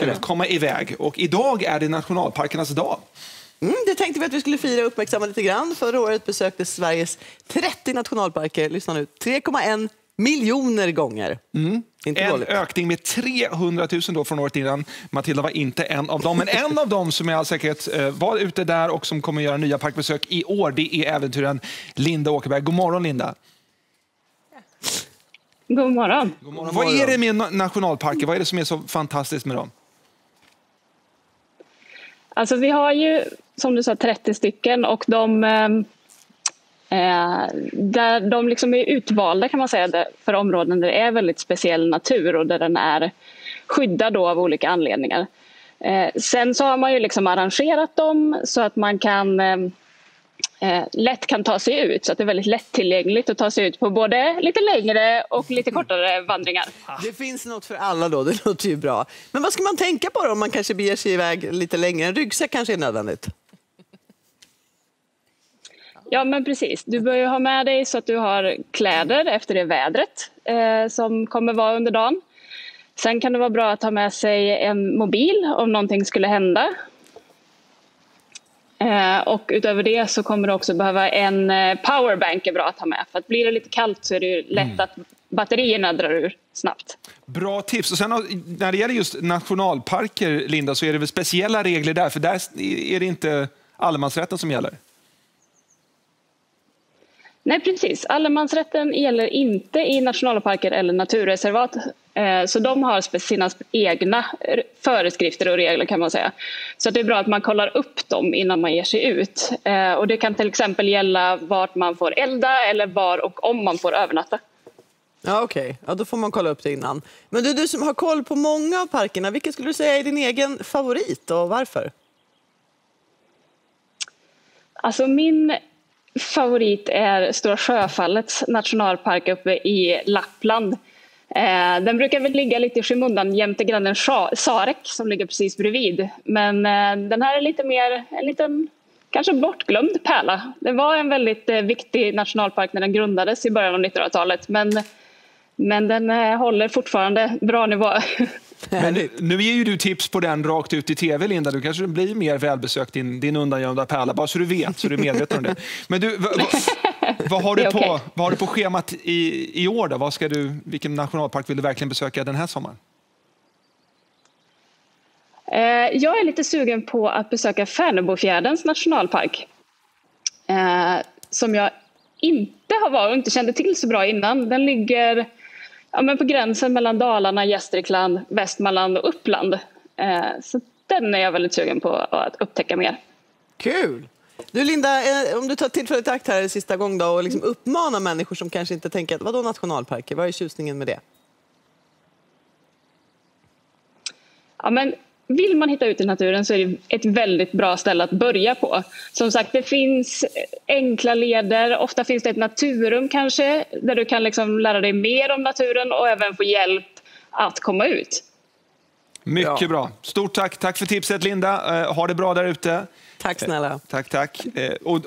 Är det. komma iväg. Och idag är det nationalparkernas dag. Mm, det tänkte vi att vi skulle fira och uppmärksamma lite grann. Förra året besöktes Sveriges 30 nationalparker, lyssna nu, 3,1 miljoner gånger. Inte En dåligt. ökning med 300 000 då från året innan. Matilda var inte en av dem, men en av dem som med all säkerhet eh, var ute där och som kommer göra nya parkbesök i år, det är äventyren Linda Åkerberg. God morgon Linda! God morgon. Vad är det med na- nationalparker? Vad är det som är så fantastiskt med dem? Alltså vi har ju som du sa 30 stycken och de, eh, eh, där de liksom är utvalda kan man säga för områden där det är väldigt speciell natur och där den är skyddad då av olika anledningar. Eh, sen så har man ju liksom arrangerat dem så att man kan eh, eh, lätt kan ta sig ut så att det är väldigt lättillgängligt att ta sig ut på både lite längre och lite kortare vandringar. Det finns något för alla då, det låter ju bra. Men vad ska man tänka på då om man kanske beger sig iväg lite längre? En ryggsäck kanske är nödvändigt. Ja, men precis. Du bör ju ha med dig så att du har kläder efter det vädret eh, som kommer vara under dagen. Sen kan det vara bra att ha med sig en mobil om någonting skulle hända. Eh, och utöver det så kommer du också behöva en eh, powerbank är bra att ha med. För att blir det lite kallt så är det ju lätt att batterierna drar ur snabbt. Bra tips. Och sen, när det gäller just nationalparker, Linda, så är det väl speciella regler där, för där är det inte allemansrätten som gäller. Nej, precis. Allemansrätten gäller inte i nationalparker eller naturreservat. Eh, Så de har sina egna föreskrifter och regler kan man säga. Så det är bra att man kollar upp dem innan man ger sig ut. Eh, Och det kan till exempel gälla vart man får elda eller var och om man får övernatta. Ja, okej. Ja, då får man kolla upp det innan. Men du, du som har koll på många av parkerna, vilken skulle du säga är din egen favorit och varför? Alltså min favorit är Stora Sjöfallets nationalpark uppe i Lappland. Eh, den brukar väl ligga lite i skymundan jämte grannen Sarek som ligger precis bredvid. Men eh, den här är lite mer en liten, kanske bortglömd pärla. Det var en väldigt eh, viktig nationalpark när den grundades i början av 1900-talet. Men, men den eh, håller fortfarande bra nivå. Men nu ger ju du tips på den rakt ut i tv, Linda. Du kanske blir mer välbesökt, din, din undangömda pärla. Bara så du vet, så du är medveten om det. Men du, vad, vad, har, du på, vad har du på schemat i, i år? Då? Vad ska du, vilken nationalpark vill du verkligen besöka den här sommaren? Eh, Jag är lite sugen på att besöka Färnebofjärdens nationalpark. Eh, Som jag inte har varit och inte kände till så bra innan. Den ligger ja, men på gränsen mellan Dalarna, Gästrikland, Västmanland och Uppland. Eh, Så den är jag väldigt sugen på att upptäcka mer. Kul! Du Linda, eh, om du tar tillfället i akt här sista gång då och liksom uppmana människor som kanske inte tänker att vadå nationalparker, vad är tjusningen med det? Ja, men vill man hitta ut i naturen så är det ett väldigt bra ställe att börja på. Som sagt, det finns enkla leder. Ofta finns det ett naturum kanske där du kan liksom lära dig mer om naturen och även få hjälp att komma ut. Mycket Ja. bra. Stort tack. Tack för tipset, Linda. Eh, ha det bra där ute. Tack snälla. Tack, tack. Eh, och